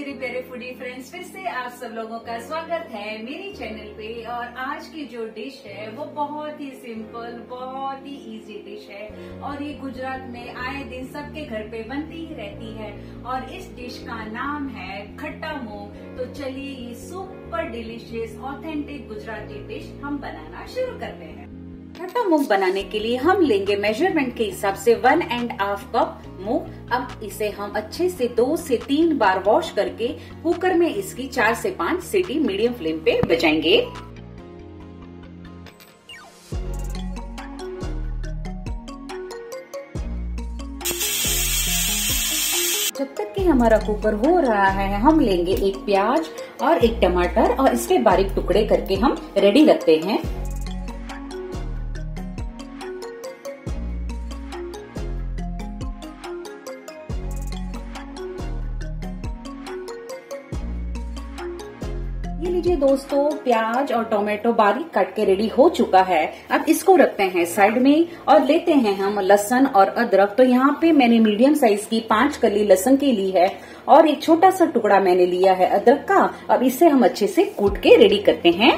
मेरे प्यारे foodie friends फिर से आप सब लोगों का स्वागत है मेरे चैनल पे। और आज की जो डिश है, वो बहुत ही सिंपल बहुत ही इजी डिश है। और ये गुजरात में आए दिन सबके घर पे बनती ही रहती है। और इस डिश का नाम है खट्टा मूंग। तो चलिए ये super delicious authentic Gujarati dish हम बनाना शुरू करते हैं। खट्टा मूंग बनाने के लिए हम लेंगे मेज़रमेंट के हिसाब से वन एंड हाफ़ कप मूंग अब इसे हम अच्छे से दो से तीन बार वॉश करके कुकर में इसकी चार से पाँच सीटी मीडियम फ्लेम पे बजाएँगे। जब तक कि हमारा कुकर हो रहा है, हम लेंगे एक प्याज और एक टमाटर और इसके बारीक टुकड़े करके हम रेडी रखते हैं। लीजिए दोस्तों, प्याज और टोमेटो बारीक काट के रेडी हो चुका है। अब इसको रखते हैं साइड में और लेते हैं हम लहसन और अदरक। तो यहाँ पे मैंने मीडियम साइज़ की पाँच कली लहसन की ली है और एक छोटा सा टुकड़ा मैंने लिया है अदरक का। अब इसे हम अच्छे से कूट के रेडी करते हैं।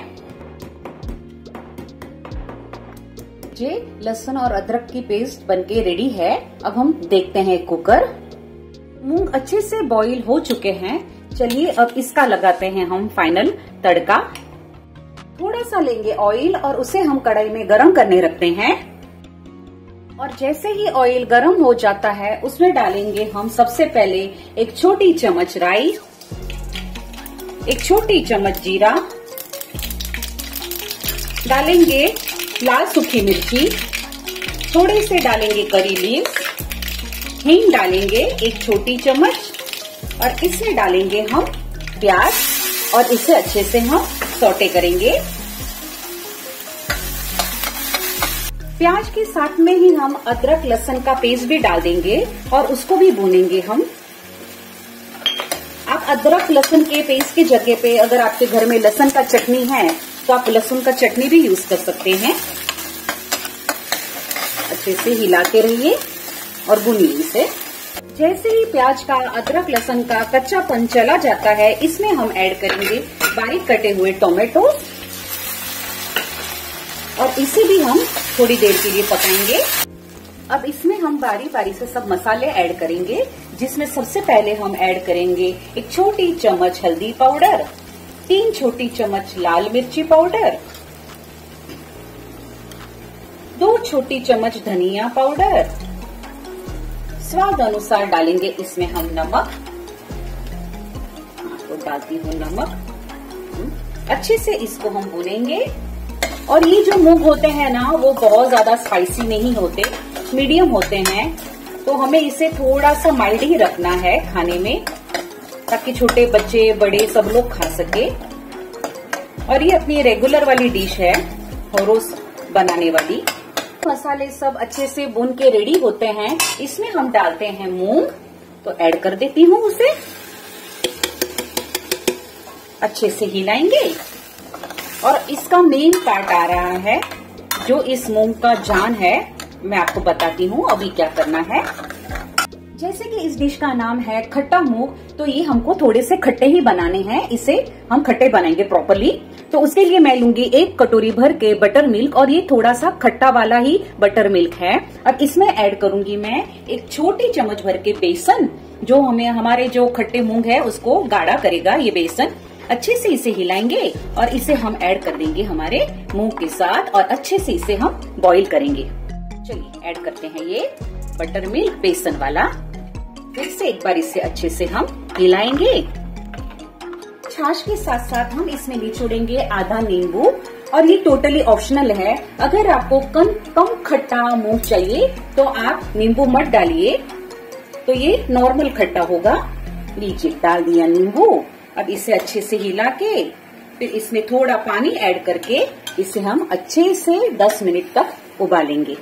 जे लहसुन और अदरक की पेस्ट बनके रेडी है। अब हम देखते हैं कुकर मूंग अच्छे से बॉईल हो चुके हैं। चलिए अब इसका लगाते हैं हम फाइनल तड़का। थोड़ा सा लेंगे ऑयल और उसे हम कढ़ाई में गरम करने रखते हैं। और जैसे ही ऑयल गरम हो जाता है, उसमें डालेंगे हम सबसे पहले एक छोटी चम्मच राई, एक छोटी चम्मच जीरा, डालेंगे लाल सूखी मिर्ची, थोड़े से डालेंगे करी लीव्स, हींग डालेंगे एक छोटी चम्मच और इसमें डालेंगे हम प्याज और इसे अच्छे से हम सोटे करेंगे। प्याज के साथ में ही हम अदरक, लहसुन का पेस्ट भी डाल देंगे और उसको भी भूनेंगे हम। आप अदरक, लहसुन के पेस्ट की जगह पे अगर आपके घर में लहसुन का चटनी है तो आप लहसुन का चटनी भी यूज़ कर सकते हैं। अच्छे से हिलाते रहिए और भूनिए इसे। जैसे ही प्याज का, अदरक, लहसन का कच्चापन चला जाता है, इसमें हम ऐड करेंगे बारीक कटे हुए टोमेटो। और इसे भी हम थोड़ी देर के लिए पकाएँगे। अब इसमें हम बारी बारी से सब मसाले ऐड करेंगे, जिसमें सबसे पहले हम ऐड करेंगे एक छोटी चम्मच हल्दी पाउडर, तीन छोटी चम्मच लाल मिर्ची पाउडर, दो छोटी चम्मच धनिया पाउडर स्वाद अनुसार डालेंगे इसमें हम नमक। तो डालती हूँ नमक। अच्छे से इसको हम भूनेंगे। और ये जो मूंग होते हैं ना, वो बहुत ज़्यादा स्पाइसी नहीं होते मीडियम होते हैं। तो हमें इसे थोड़ा सा माइल्ड ही रखना है खाने में, ताकि छोटे बच्चे, बड़े सब लोग खा सके। और ये अपनी रेगुलर वाली डिश है रोज बनाने वाली। मसाले सब अच्छे से भून के रेडी होते हैं। इसमें हम डालते हैं मूंग। तो ऐड कर देती हूँ उसे। अच्छे से हिलाएँगे। और इसका मेन पार्ट आ रहा है, जो इस मूंग का जान है, मैं आपको बताती हूँ अभी क्या करना है। जैसे कि इस डिश का नाम है खट्टा मूंग तो ये हमको थोड़े से खट्टे ही बनाने हैं। इसे हम खट्टे बनाएँगे प्रॉपरली तो उसके लिए मैं लूँगी एक कटोरी भर के बटर मिल्क और ये थोड़ा सा खट्टा वाला ही बटर मिल्क है। अब इसमें ऐड करूँगी मैं एक छोटी चम्मच भर के बेसन, जो हमें, हमारे जो खट्टे मूंग है, उसको गाढ़ा करेगा ये बेसन। अच्छे से इसे हिलाएँगे और इसे हम ऐड कर देंगे हमारे मूंग के साथ और अच्छे से इसे हम बॉईल करेंगे। चलिए ऐड करते हैं ये बटर मिल्क बेसन वाला। फिर से एक बार इसे अच्छे से हम हिलाएँगे। छाछ के साथ साथ हम इसमें निचोड़ेंगे आधा नींबू। और ये टोटली ऑप्शनल है। अगर आपको कम कम खट्टा मूंग चाहिए तो आप नींबू मत डालिए। तो ये नॉर्मल खट्टा होगा। लीजिए, डाल दिया नींबू। अब इसे अच्छे से हिला के, फिर इसमें थोड़ा पानी ऐड करके इसे हम अच्छे से 10 मिनट तक उबालेंगे।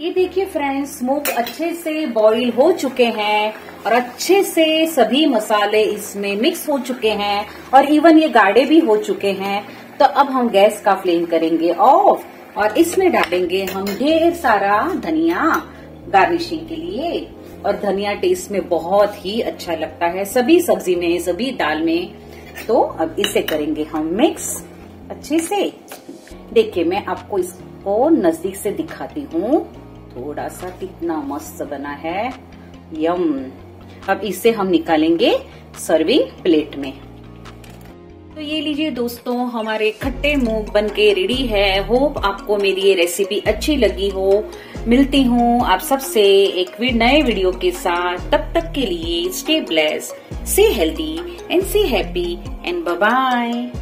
ये देखिए फ्रेंड्स मूंग अच्छे से बॉईल हो चुके हैं और अच्छे से सभी मसाले इसमें मिक्स हो चुके हैं और इवन ये गाढ़े भी हो चुके हैं। तो अब हम गैस का फ्लेम करेंगे ऑफ़ और इसमें डालेंगे हम ढेर सारा धनिया गार्निशिंग के लिए। और धनिया टेस्ट में बहुत ही अच्छा लगता है सभी सब्ज़ी में, सभी दाल में। तो अब इसे करेंगे हम मिक्स अच्छे से। देखिए, मैं आपको इसको नज़दीक से दिखाती हूँ। थोड़ा सा कितना मस्त बना है। यम। अब इसे हम निकालेंगे सर्विंग प्लेट में। तो ये लीजिए दोस्तों, हमारे खट्टे मूंग बन के रेडी है। होप आपको मेरी ये रेसिपी अच्छी लगी हो। मिलती हूँ आप सबसे एक नए वीडियो के साथ। तब तक के लिए stay blessed stay healthy and stay happy and bye